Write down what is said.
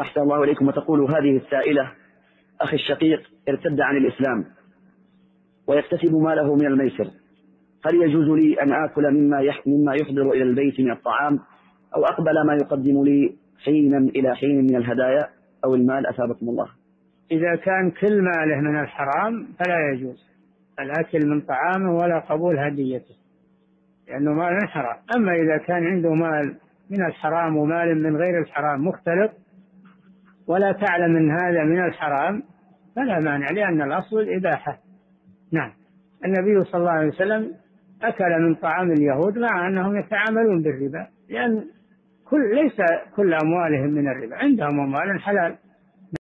أحسن الله إليكم. وتقول هذه السائلة أخي الشقيق ارتد عن الإسلام ويكتسب ماله من الميسر. هل يجوز لي أن آكل مما مما يحضر إلى البيت من الطعام أو أقبل ما يقدم لي حينا إلى حين من الهدايا أو المال؟ أثابكم الله. إذا كان كل ماله من الحرام فلا يجوز. الأكل من طعامه ولا قبول هديته لأنه مال حرام. أما إذا كان عنده مال من الحرام ومال من غير الحرام مختلط ولا تعلم أن هذا من الحرام فلا مانع لأن الأصل الإباحة. نعم. النبي صلى الله عليه وسلم أكل من طعام اليهود مع أنهم يتعاملون بالربا لأن كل ليس كل أموالهم من الربا عندهم أموال حلال.